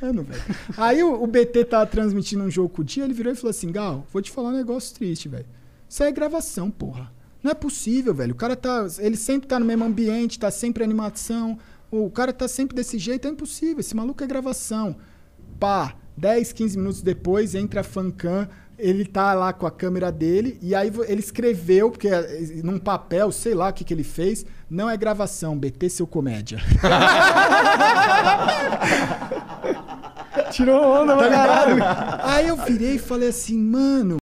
velho. Aí o, o BT tava transmitindo um jogo o dia, ele virou e falou assim: Gal, vou te falar um negócio triste, velho. Isso é gravação, porra. Não é possível, velho. O cara tá. Ele sempre tá no mesmo ambiente, tá sempre animação. O cara tá sempre desse jeito, é impossível. Esse maluco é gravação. Pá, 10, 15 minutos depois, entra a Fancam, ele tá lá com a câmera dele, e aí ele escreveu, porque eh, num papel, sei lá o que, que ele fez, não é gravação, BT seu comédia. Tirou onda, Tá ligado? Aí eu virei e falei assim, mano,